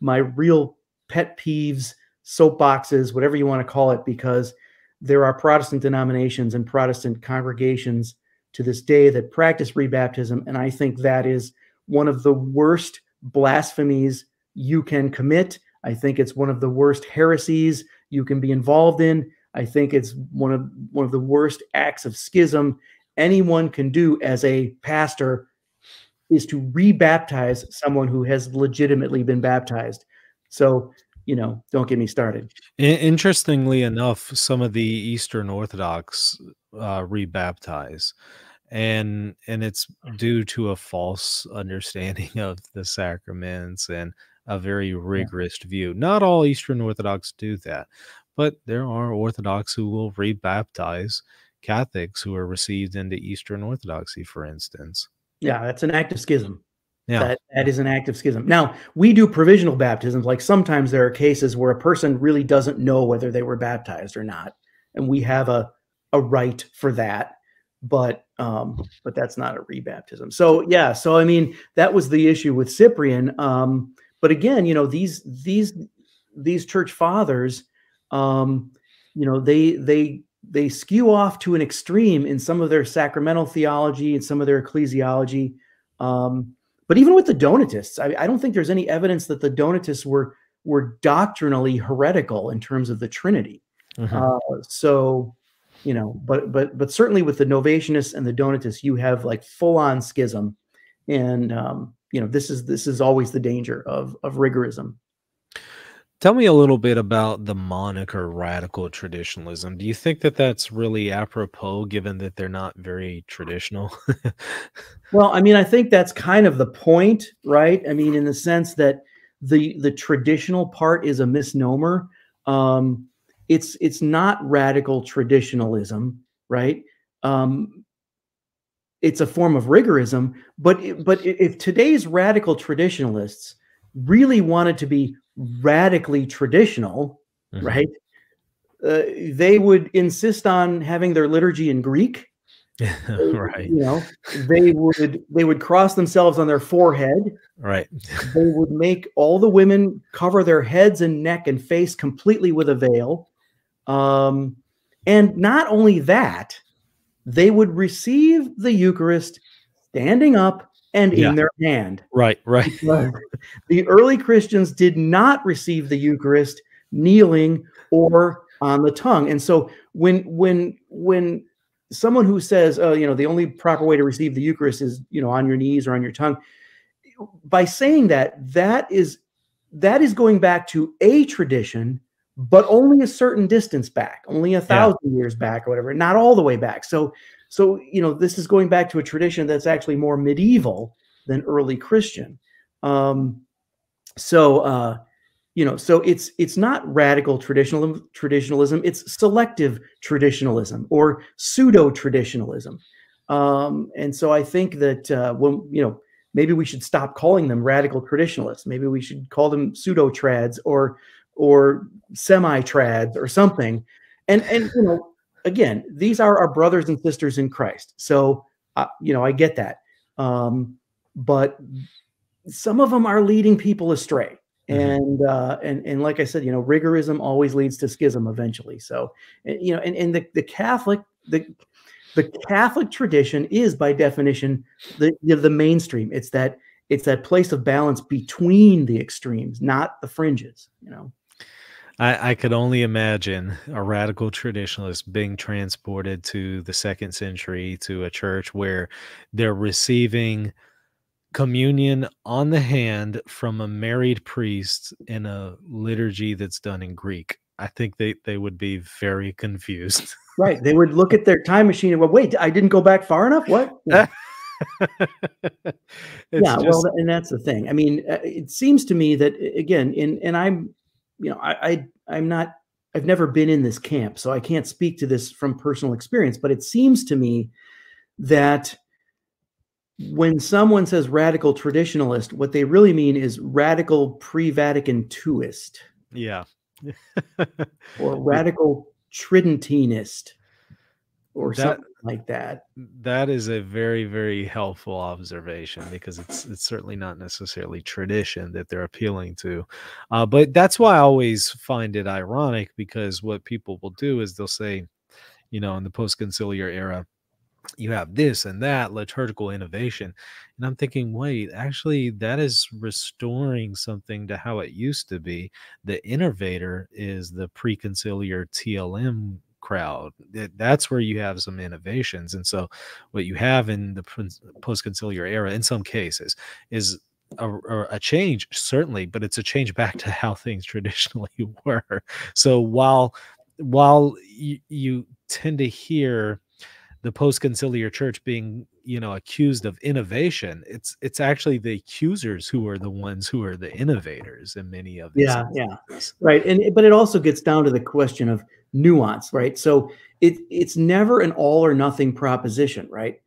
my real pet peeves, soapboxes, whatever you want to call it, because there are Protestant denominations and Protestant congregations to this day that practice rebaptism, and I think that is one of the worst blasphemies you can commit. I think it's one of the worst heresies you can be involved in. I think it's one of one of the worst acts of schism anyone can do as a pastor is to rebaptize someone who has legitimately been baptized. So, you know, don't get me started. Interestingly enough, some of the Eastern Orthodox uh, rebaptize, and and it's due to a false understanding of the sacraments and a very rigorous yeah. view. Not all Eastern Orthodox do that, but there are Orthodox who will rebaptize Catholics who are received into Eastern Orthodoxy, for instance. Yeah, that's an act of schism. Yeah. That that is an act of schism. Now we do provisional baptisms. Like sometimes there are cases where a person really doesn't know whether they were baptized or not, and we have a a rite for that. But um, but that's not a rebaptism. So yeah. So I mean that was the issue with Cyprian. Um, but again, you know these these these church fathers, um, you know they they they skew off to an extreme in some of their sacramental theology and some of their ecclesiology. Um, but even with the Donatists, I, I, don't think there's any evidence that the Donatists were were doctrinally heretical in terms of the Trinity. Mm-hmm. Uh, so, you know, but but but certainly with the Novatianists and the Donatists, you have like full on schism, and um, you know this is this is always the danger of of rigorism. Tell me a little bit about the moniker radical traditionalism. Do you think that that's really apropos given that they're not very traditional? well, I mean, I think that's kind of the point, right? I mean, in the sense that the the traditional part is a misnomer. Um, it's it's not radical traditionalism, right? Um, it's a form of rigorism, but but if today's radical traditionalists really wanted to be radically traditional, mm-hmm. right? Uh, they would insist on having their liturgy in Greek. right. You know, they would they would cross themselves on their forehead. Right. they would make all the women cover their heads and neck and face completely with a veil. Um, and not only that, they would receive the Eucharist standing up and yeah. in their hand. Right, right. the early Christians did not receive the Eucharist kneeling or on the tongue. And so when when when someone who says, "Oh, you know, the only proper way to receive the Eucharist is, you know, on your knees or on your tongue," by saying that, that is that is going back to a tradition but only a certain distance back, only a thousand yeah. years back or whatever, not all the way back. So so, you know, this is going back to a tradition that's actually more medieval than early Christian. Um, so, uh, you know, so it's it's not radical traditionalism. Traditionalism. It's selective traditionalism or pseudo traditionalism. Um, and so I think that uh, when you know maybe we should stop calling them radical traditionalists. Maybe we should call them pseudo trads or or semi trads or something. And and you know again, these are our brothers and sisters in Christ. So, uh, you know, I get that. Um, but some of them are leading people astray. Mm-hmm. And uh, and and like I said, you know, rigorism always leads to schism eventually. So, you know, and, and the, the Catholic the the Catholic tradition is by definition the the mainstream. It's that it's that place of balance between the extremes, not the fringes. You know. I, I could only imagine a radical traditionalist being transported to the second century to a church where they're receiving communion on the hand from a married priest in a liturgy that's done in Greek. I think they, they would be very confused. right. They would look at their time machine and go, wait, I didn't go back far enough? What? Yeah. yeah, just... well, and that's the thing. I mean, uh, it seems to me that again, in and I'm you know, I, I I'm not I've never been in this camp, so I can't speak to this from personal experience, but it seems to me that when someone says radical traditionalist, what they really mean is radical pre-Vatican twoist. Yeah. or radical tridentinist or that, something like that. That is a very, very helpful observation because it's it's certainly not necessarily tradition that they're appealing to. Uh, but that's why I always find it ironic because what people will do is they'll say, you know, in the post-conciliar era, you have this and that liturgical innovation. And I'm thinking, wait, actually, that is restoring something to how it used to be. The innovator is the preconciliar TLM crowd. That's where you have some innovations. And so, what you have in the post conciliar era, in some cases, is a, a, change, certainly, but it's a change back to how things traditionally were. So, while while you, you tend to hear the post-conciliar church being you know accused of innovation it's it's actually the accusers who are the ones who are the innovators in many of these yeah instances. yeah right and but it also gets down to the question of nuance, right? So it it's never an all or nothing proposition, right?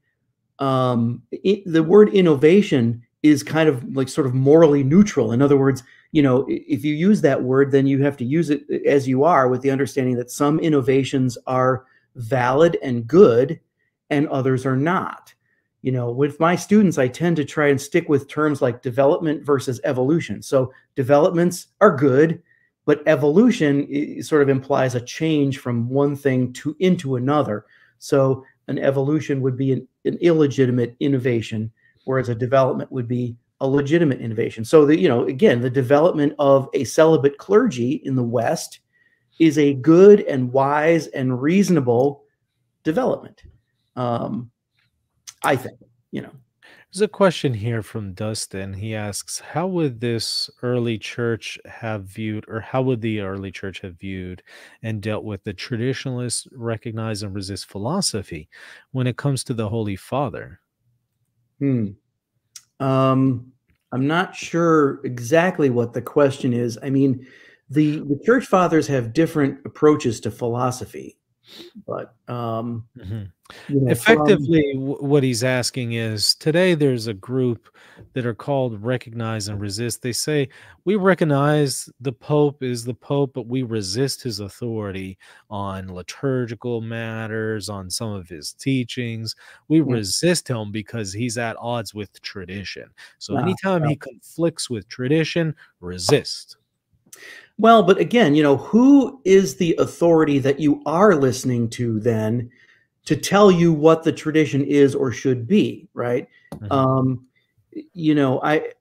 Um, it, the word innovation is kind of like sort of morally neutral. In other words, you know, if you use that word, then you have to use it as you are with the understanding that some innovations are valid and good and others are not. You know, with my students, I tend to try and stick with terms like development versus evolution. So developments are good, but evolution sort of implies a change from one thing to into another. So an evolution would be an, an illegitimate innovation, whereas a development would be a legitimate innovation. So the you know again the development of a celibate clergy in the West is a good and wise and reasonable development. Um, I think you know. There's a question here from Dustin. He asks, How would this early church have viewed, or how would the early church have viewed and dealt with the traditionalist recognize and resist philosophy when it comes to the Holy Father? Hmm. Um, I'm not sure exactly what the question is. I mean, the, the church fathers have different approaches to philosophy, but um, mm-hmm. you know, effectively, from, what he's asking is today there's a group that are called Recognize and Resist. They say we recognize the Pope is the Pope, but we resist his authority on liturgical matters, on some of his teachings. We yeah. resist him because he's at odds with tradition. So wow. anytime wow. he conflicts with tradition, resist. Well, but again, you know, who is the authority that you are listening to then to tell you what the tradition is or should be, right? Mm-hmm. Um, you know, I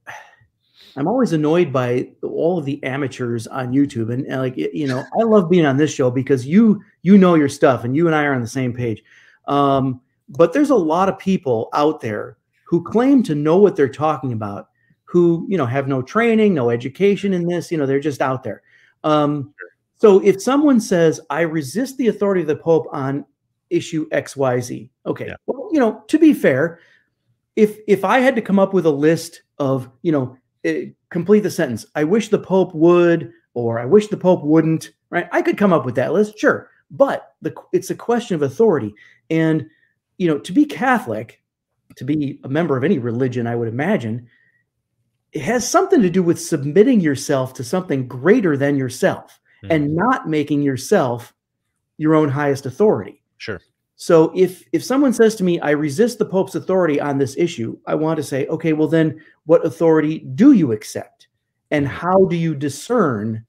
I'm always annoyed by all of the amateurs on YouTube, and, and, like you know, I love being on this show because you you know your stuff, and you and I are on the same page. Um, but there's a lot of people out there who claim to know what they're talking about, who you know have no training, no education in this. You know, they're just out there. Um, so if someone says, "I resist the authority of the Pope on issue XYZ, okay, yeah. well, you know, to be fair, if if I had to come up with a list of, you know, uh, complete the sentence, "I wish the Pope would," or "I wish the Pope wouldn't," right? I could come up with that list, sure, but the it's a question of authority, and you know, to be Catholic, to be a member of any religion, I would imagine it has something to do with submitting yourself to something greater than yourself mm-hmm. and not making yourself your own highest authority. Sure. So if if someone says to me, I resist the Pope's authority on this issue, I want to say, okay, well then what authority do you accept? And hmm. how do you discern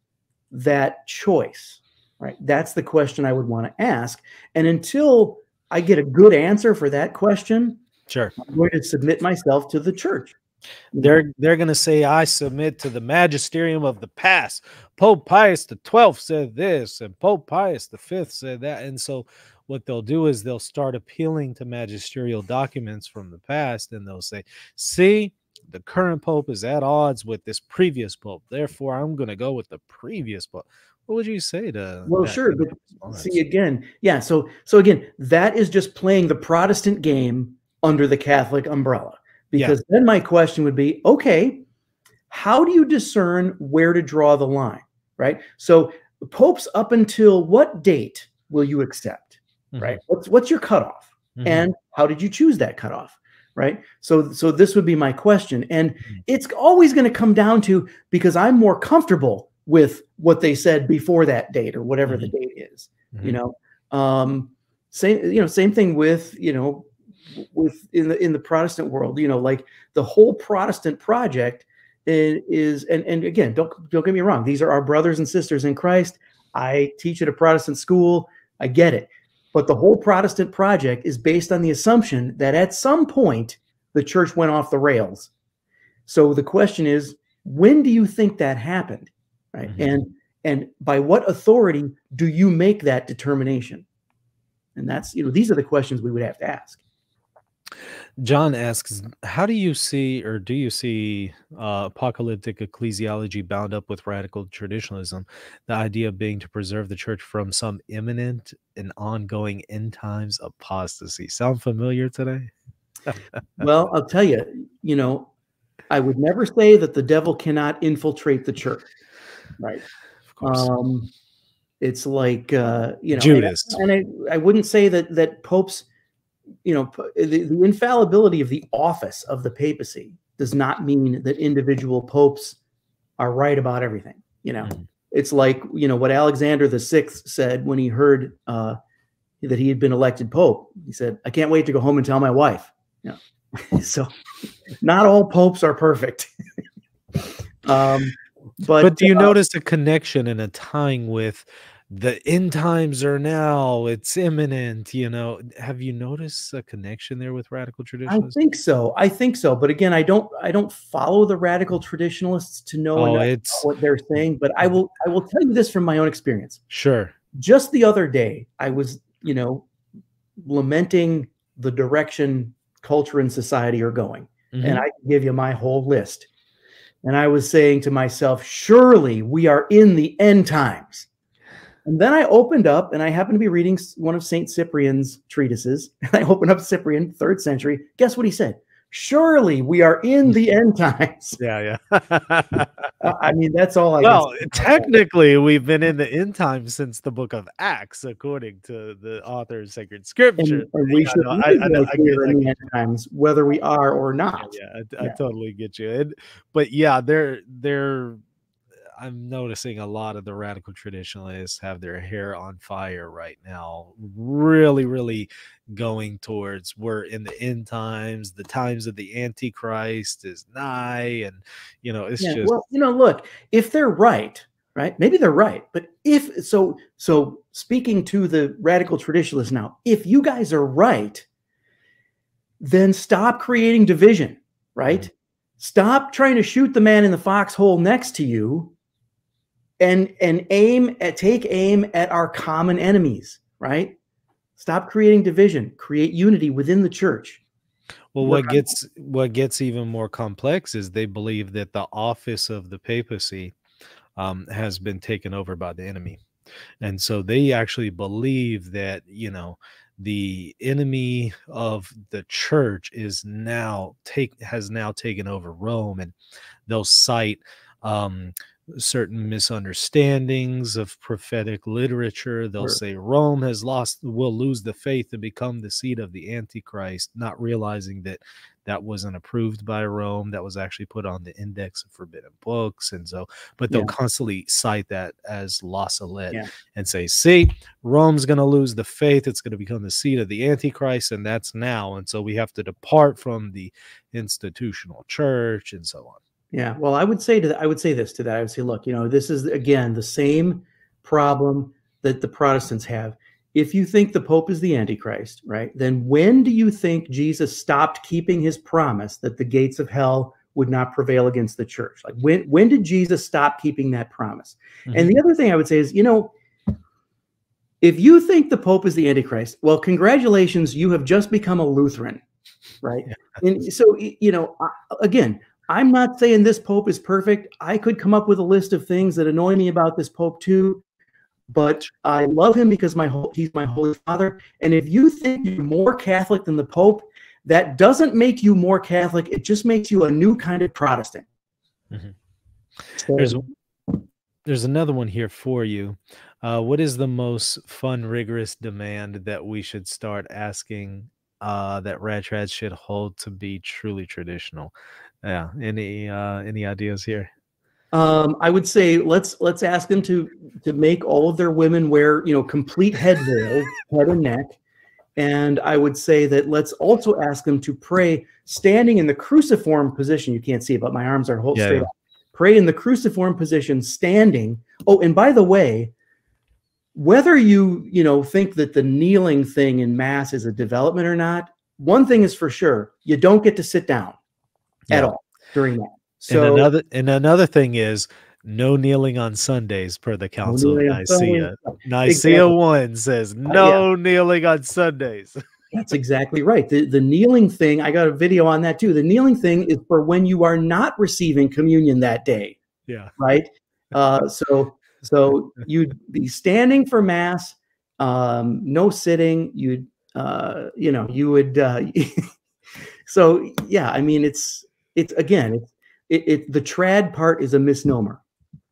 that choice? Right. That's the question I would want to ask. And until I get a good answer for that question, sure. I'm going to submit myself to the church. They're they're going to say, "I submit to the magisterium of the past." Pope Pius the Twelfth said this, and Pope Pius the Fifth said that, and so what they'll do is they'll start appealing to magisterial documents from the past, and they'll say, "See, the current pope is at odds with this previous pope. Therefore, I'm going to go with the previous pope." What would you say to? Well, sure, but response? see again, yeah. So so again, that is just playing the Protestant game under the Catholic umbrella because yeah. then my question would be okay, how do you discern where to draw the line? Right. So, popes up until what date will you accept? Mm-hmm. Right. What's, what's your cutoff? Mm-hmm. And how did you choose that cutoff? Right. So, so this would be my question. And mm-hmm. it's always going to come down to because I'm more comfortable with what they said before that date or whatever the mm-hmm. date is, you mm-hmm. know. Um, same, you know, same thing with, you know, with in the in the Protestant world. You know, like the whole Protestant project is, and and again, don't don't get me wrong. These are our brothers and sisters in Christ. I teach at a Protestant school. I get it, but the whole Protestant project is based on the assumption that at some point the church went off the rails. So the question is, when do you think that happened? Right, mm-hmm. and and by what authority do you make that determination? And that's you know these are the questions we would have to ask. John asks, how do you see or do you see uh, apocalyptic ecclesiology bound up with radical traditionalism? The idea being to preserve the church from some imminent and ongoing end times apostasy. Sound familiar today? well, I'll tell you, you know, I would never say that the devil cannot infiltrate the church. Right. Of course. Um, it's like, uh, you know, Judas. And, I, and I, I wouldn't say that, that popes – you know the, the, infallibility of the office of the papacy does not mean that individual popes are right about everything. You know, Mhm. it's like you know what Alexander the Sixth said when he heard uh, that he had been elected pope. He said, "I can't wait to go home and tell my wife." Yeah. so, not all popes are perfect. um, but But, do you uh, notice a connection and a tying with the end times are now, it's imminent, you know? Have you noticed a connection there with radical traditionalists? I think so. I think so. But again, I don't. I don't follow the radical traditionalists to know Oh, it's what they're saying. But I will. I will tell you this from my own experience. sure. just the other day i was you know lamenting the direction culture and society are going Mhm. and i can give you my whole list and i was saying to myself surely we are in the end times and then i opened up and i happened to be reading one of saint cyprian's treatises and i opened up cyprian third century guess what he said surely we are in the end times yeah, yeah. I mean that's all i well, technically, we've been in the end times since the book of Acts, according to the author of sacred scripture. and we Yeah, should no, I- I know- like I we're in the get end times whether we are or not yeah, I, I Yeah. totally get you. And but yeah, they're they're I'm noticing a lot of the radical traditionalists have their hair on fire right now. Really, really going towards we're in the end times, the times of the Antichrist is nigh, and you know, it's Yeah, just well, you know, look, if they're right, right? Maybe they're right, but if so, so speaking to the radical traditionalists now, if you guys are right, then stop creating division, right? Mm-hmm. Stop trying to shoot the man in the foxhole next to you and and aim at take aim at our common enemies, right? Stop creating division, create unity within the church. Well, work what gets what gets even more complex is they believe that the office of the papacy um, has been taken over by the enemy, and so they actually believe that you know the enemy of the church is now take has now taken over Rome, and they'll cite um, certain misunderstandings of prophetic literature. They'll Sure. say Rome has lost, will lose the faith and become the seat of the Antichrist, not realizing that that wasn't approved by Rome. That was actually put on the index of forbidden books. And so, but they'll Yeah. constantly cite that as La Salette Yeah. and say, see, Rome's going to lose the faith. It's going to become the seat of the Antichrist. And that's now. And so we have to depart from the institutional church and so on. Yeah, well, I would say to that, I would say this to that. I would say, look, you know, this is again the same problem that the Protestants have. If you think the Pope is the Antichrist, right, then when do you think Jesus stopped keeping his promise that the gates of hell would not prevail against the church? Like when when did Jesus stop keeping that promise? And mm-hmm. the other thing I would say is, you know, if you think the Pope is the Antichrist, well, congratulations, you have just become a Lutheran, right? And so, you know, again, I'm not saying this Pope is perfect. I could come up with a list of things that annoy me about this Pope too, but I love him because my he's my Holy Father. And if you think you're more Catholic than the Pope, that doesn't make you more Catholic. It just makes you a new kind of Protestant. Mhm. So- There's there's another one here for you. Uh, what is the most fun, rigorous demand that we should start asking uh, that Ratrads should hold to be truly traditional? Yeah. Any uh, any ideas here? Um, I would say let's let's ask them to to make all of their women wear you know complete head veils, head and neck, and I would say that let's also ask them to pray standing in the cruciform position. You can't see it, but my arms are hold Yeah, straight yeah. up. Pray in the cruciform position, standing. Oh, and by the way, whether you you know think that the kneeling thing in mass is a development or not, one thing is for sure: you don't get to sit down at all during that. So and another and another thing is no kneeling on Sundays per the Council of kneeling on Nicaea. Nicaea Exactly. one says yeah. no kneeling on Sundays. That's exactly right. The the kneeling thing, I got a video on that too. The kneeling thing is for when you are not receiving communion that day, yeah. right? Uh, so so you'd be standing for mass, um, no sitting. You'd uh, you know you would. Uh, so yeah, I mean it's it's again it's it, it the trad part is a misnomer.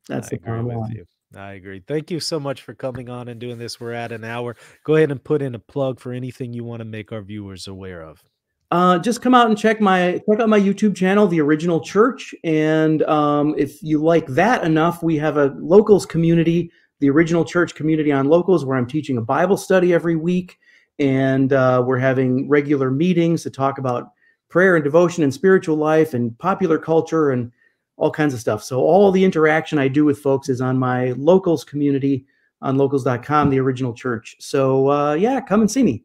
That's I the bottom line. I agree. Thank you so much for coming on and doing this. We're at an hour. Go ahead and put in a plug for anything you want to make our viewers aware of. Uh, just come out and check my check out my YouTube channel, The Original Church, and um, if you like that enough, we have a locals community, the Original Church community on locals, where I'm teaching a Bible study every week, and uh, we're having regular meetings to talk about prayer and devotion and spiritual life and popular culture and all kinds of stuff. So all the interaction I do with folks is on my locals community on locals.com, the original church. So uh, yeah, come and see me.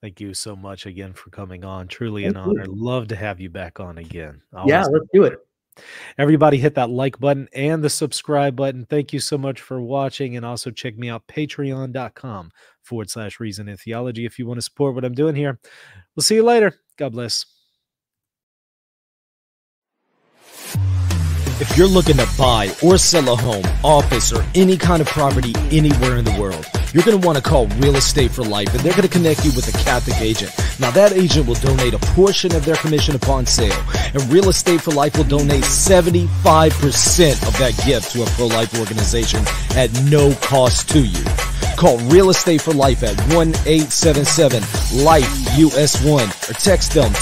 Thank you so much again for coming on. Truly Thank an honor. You. Love to have you back on again. Always yeah, let's do it. Everybody hit that like button and the subscribe button. Thank you so much for watching. And also check me out, patreon.com forward slash reason and theology if you want to support what I'm doing here. We'll see you later. God bless. If you're looking to buy or sell a home, office, or any kind of property anywhere in the world, you're going to want to call Real Estate for Life and they're going to connect you with a Catholic agent. Now that agent will donate a portion of their commission upon sale and Real Estate for Life will donate 75% of that gift to a pro-life organization at no cost to you. Call Real Estate for Life at 1-877-LIFE-US1 or text them